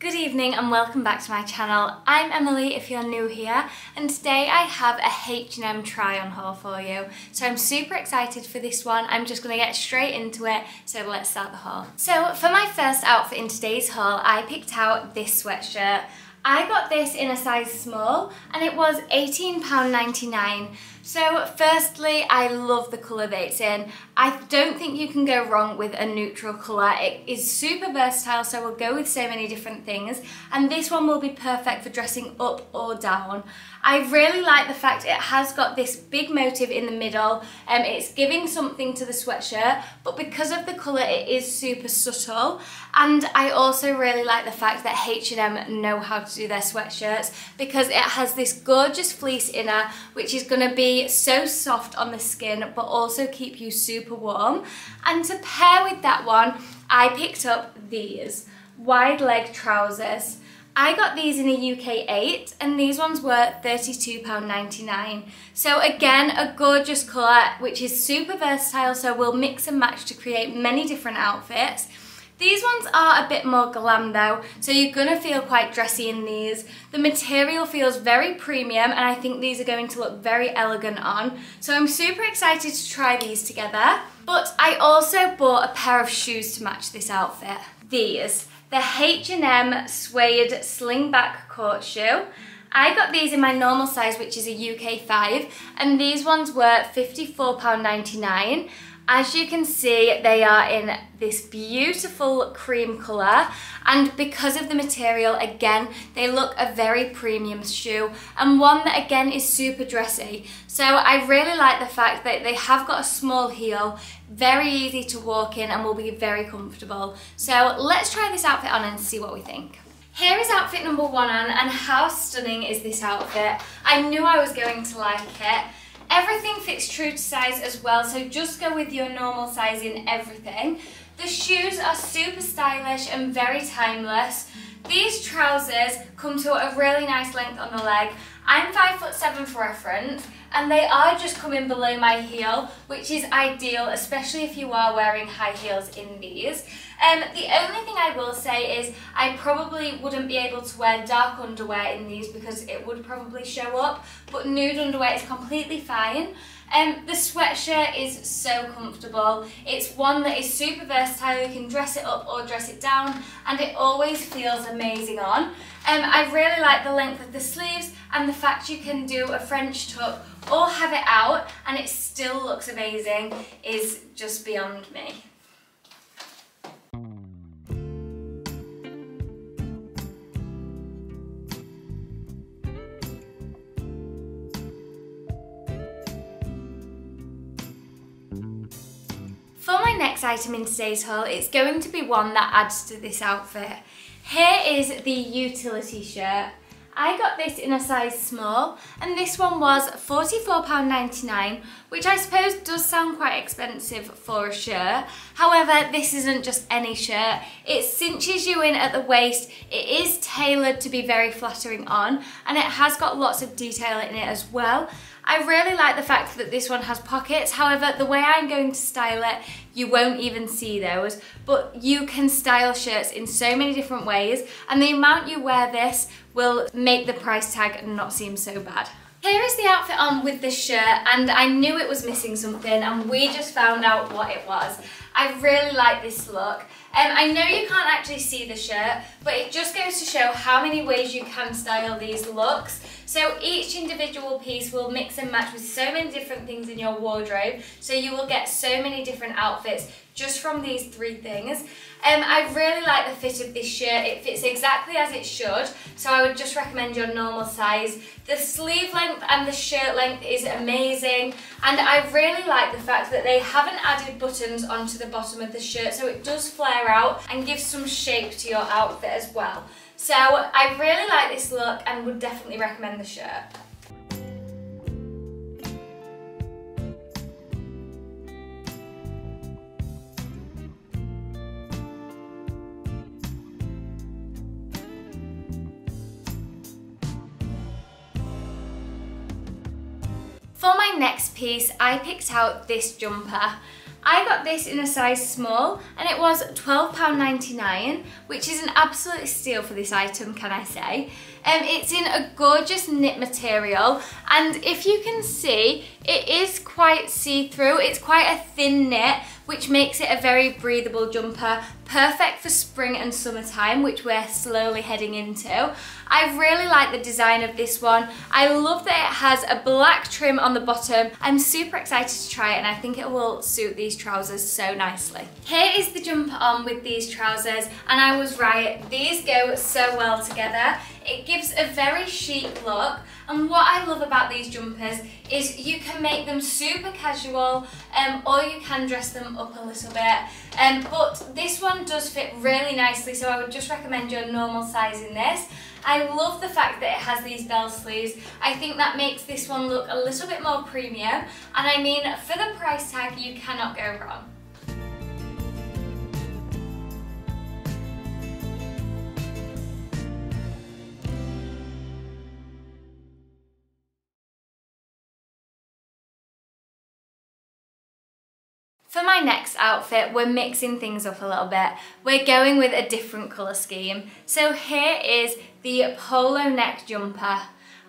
Good evening and welcome back to my channel. I'm Emily if you're new here and today I have a H&M try on haul for you. So I'm super excited for this one. I'm just going to get straight into it so let's start the haul. So for my first outfit in today's haul I picked out this sweatshirt. I got this in a size small and it was £18.99 so firstly, I love the colour that it's in. I don't think you can go wrong with a neutral colour. It is super versatile, so we'll go with so many different things. And this one will be perfect for dressing up or down. I really like the fact it has got this big motive in the middle. Um, it's giving something to the sweatshirt, but because of the colour, it is super subtle. And I also really like the fact that H&M know how to do their sweatshirts because it has this gorgeous fleece inner, which is going to be so soft on the skin but also keep you super warm. And to pair with that one, I picked up these wide leg trousers. I got these in a UK 8 and these ones were £32.99. So again, a gorgeous colour which is super versatile so we'll mix and match to create many different outfits. These ones are a bit more glam though, so you're gonna feel quite dressy in these. The material feels very premium and I think these are going to look very elegant on. So I'm super excited to try these together. But I also bought a pair of shoes to match this outfit. These, the H&M Suede Slingback Court Shoe. I got these in my normal size, which is a UK 5, and these ones were £54.99. As you can see, they are in this beautiful cream colour and because of the material, again, they look a very premium shoe and one that again is super dressy. So I really like the fact that they have got a small heel, very easy to walk in and will be very comfortable. So let's try this outfit on and see what we think. Here is outfit number one on and how stunning is this outfit. I knew I was going to like it. Everything fits true to size as well, so just go with your normal size in everything. The shoes are super stylish and very timeless. These trousers come to a really nice length on the leg. I'm five foot seven for reference, and they are just coming below my heel, which is ideal, especially if you are wearing high heels in these. Um, the only thing I will say is I probably wouldn't be able to wear dark underwear in these because it would probably show up, but nude underwear is completely fine. Um, the sweatshirt is so comfortable. It's one that is super versatile. You can dress it up or dress it down and it always feels amazing on. Um, I really like the length of the sleeves and the fact you can do a French tuck or have it out and it still looks amazing is just beyond me. Next item in today's haul, it's going to be one that adds to this outfit. Here is the utility shirt. I got this in a size small and this one was £44.99 which I suppose does sound quite expensive for a shirt. However, this isn't just any shirt. It cinches you in at the waist, it is tailored to be very flattering on and it has got lots of detail in it as well. I really like the fact that this one has pockets. However, the way I'm going to style it, you won't even see those. But you can style shirts in so many different ways. And the amount you wear this will make the price tag not seem so bad. Here is the outfit on with the shirt and I knew it was missing something and we just found out what it was. I really like this look. Um, I know you can't actually see the shirt, but it just goes to show how many ways you can style these looks. So each individual piece will mix and match with so many different things in your wardrobe, so you will get so many different outfits just from these three things. Um, I really like the fit of this shirt. It fits exactly as it should, so I would just recommend your normal size. The sleeve length and the shirt length is amazing, and I really like the fact that they haven't added buttons onto the bottom of the shirt, so it does flare out and give some shape to your outfit as well. So I really like this look and would definitely recommend the shirt. For my next piece, I picked out this jumper. I got this in a size small and it was £12.99 which is an absolute steal for this item can I say. Um, it's in a gorgeous knit material and if you can see it is quite see-through, it's quite a thin knit which makes it a very breathable jumper, perfect for spring and summertime, which we're slowly heading into. I really like the design of this one. I love that it has a black trim on the bottom. I'm super excited to try it and I think it will suit these trousers so nicely. Here is the jumper on with these trousers and I was right, these go so well together. It gives a very chic look and what I love about these jumpers is you can make them super casual um, or you can dress them up a little bit. Um, but this one does fit really nicely so I would just recommend your normal size in this. I love the fact that it has these bell sleeves. I think that makes this one look a little bit more premium and I mean for the price tag you cannot go wrong. For my next outfit, we're mixing things up a little bit. We're going with a different colour scheme. So here is the polo neck jumper.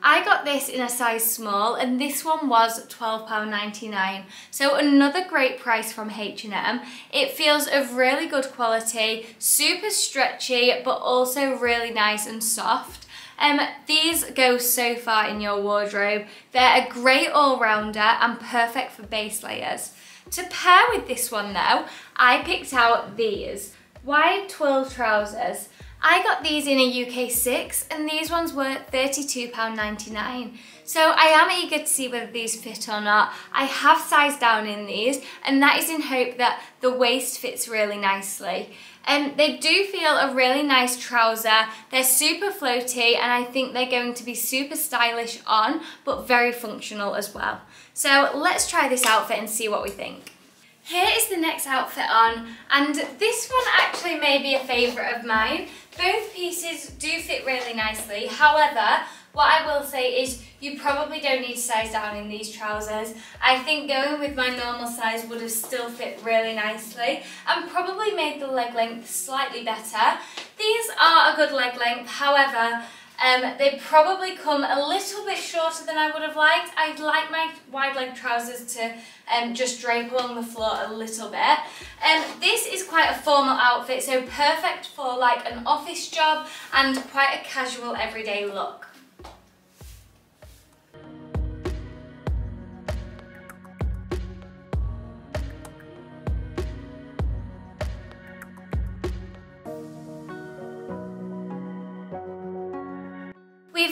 I got this in a size small and this one was £12.99. So another great price from H&M. It feels of really good quality, super stretchy, but also really nice and soft. Um, these go so far in your wardrobe. They're a great all-rounder and perfect for base layers. To pair with this one though, I picked out these wide twill trousers. I got these in a UK 6 and these ones were £32.99. So I am eager to see whether these fit or not. I have sized down in these and that is in hope that the waist fits really nicely. Um, they do feel a really nice trouser. They're super floaty and I think they're going to be super stylish on, but very functional as well. So let's try this outfit and see what we think. Here is the next outfit on, and this one actually may be a favourite of mine. Both pieces do fit really nicely, however, what I will say is you probably don't need to size down in these trousers. I think going with my normal size would have still fit really nicely and probably made the leg length slightly better. These are a good leg length, however, um, they probably come a little bit shorter than I would have liked. I'd like my wide leg trousers to um, just drape along the floor a little bit. Um, this is quite a formal outfit, so perfect for like an office job and quite a casual everyday look.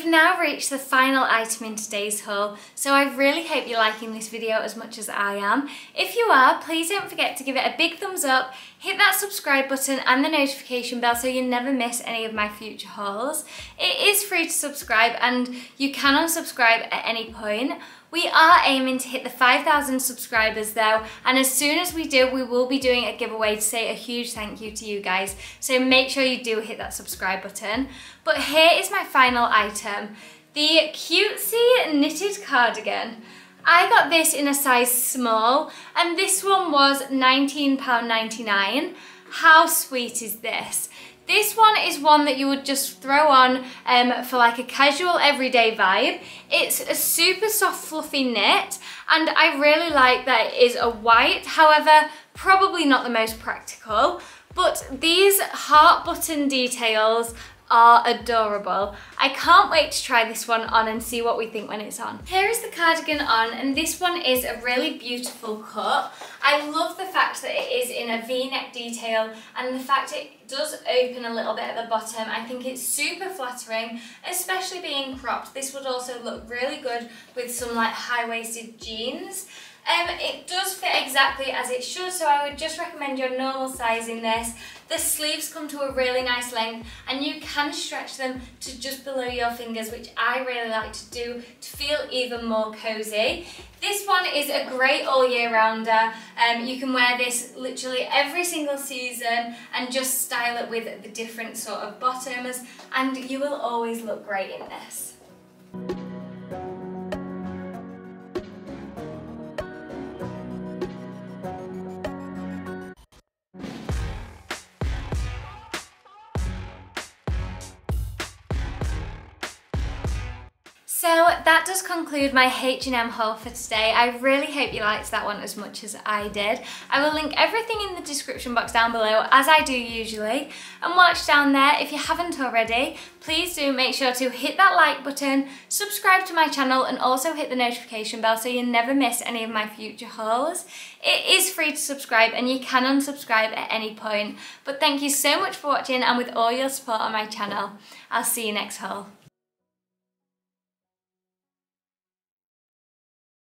Now reached the final item in today's haul, so I really hope you're liking this video as much as I am. If you are, please don't forget to give it a big thumbs up, hit that subscribe button and the notification bell so you never miss any of my future hauls. It is free to subscribe and you can unsubscribe at any point. We are aiming to hit the 5,000 subscribers though, and as soon as we do, we will be doing a giveaway to say a huge thank you to you guys. So make sure you do hit that subscribe button. But here is my final item, the cutesy knitted cardigan. I got this in a size small, and this one was £19.99. How sweet is this? This one is one that you would just throw on um, for like a casual everyday vibe. It's a super soft fluffy knit and I really like that it is a white, however, probably not the most practical. But these heart button details are adorable. I can't wait to try this one on and see what we think when it's on. Here is the cardigan on and this one is a really beautiful cut. I love the fact that it is in a v-neck detail and the fact it does open a little bit at the bottom. I think it's super flattering, especially being cropped. This would also look really good with some like high-waisted jeans. Um, it does fit exactly as it should, so I would just recommend your normal size in this. The sleeves come to a really nice length and you can stretch them to just below your fingers, which I really like to do to feel even more cozy. This one is a great all year rounder. Um, you can wear this literally every single season and just style it with the different sort of bottoms and you will always look great in this. So that does conclude my H&M haul for today. I really hope you liked that one as much as I did. I will link everything in the description box down below as I do usually. And watch down there if you haven't already. Please do make sure to hit that like button, subscribe to my channel and also hit the notification bell so you never miss any of my future hauls. It is free to subscribe and you can unsubscribe at any point. But thank you so much for watching and with all your support on my channel. I'll see you next haul.